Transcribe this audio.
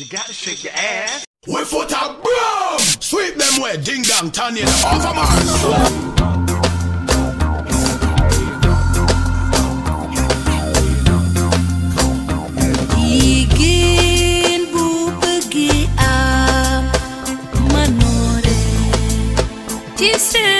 You gotta shake your ass. We foot a boom! Sweep them way, ding dong, turn it over, man. Dizer